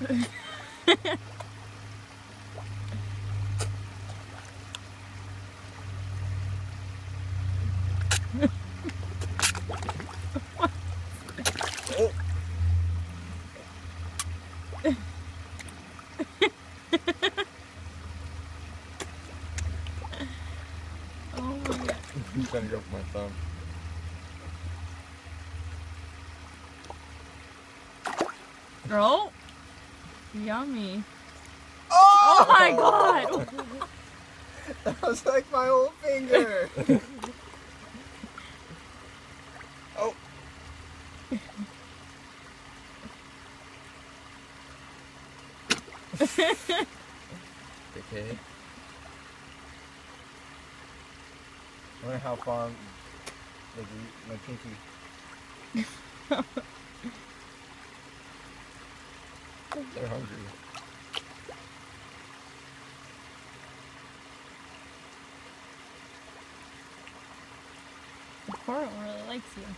oh. I'm. Oh, yummy. Oh! oh my god. That was like my whole finger. oh. okay. I wonder how far like my pinky. They're hungry. The coral really likes you.